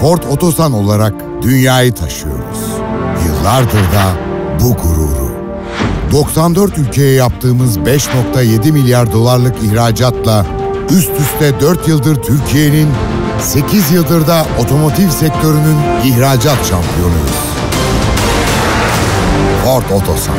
Ford Otosan olarak dünyayı taşıyoruz. Yıllardır da bu gururu. 94 ülkeye yaptığımız 5.7 milyar dolarlık ihracatla üst üste 4 yıldır Türkiye'nin, 8 yıldır da otomotiv sektörünün ihracat şampiyonuyuz. Ford Otosan.